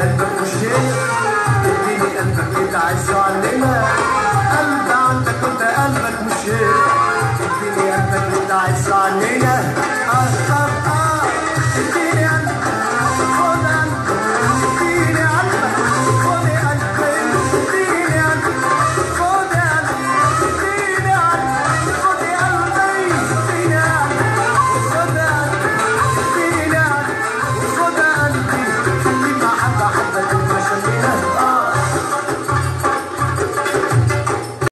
Let them shake.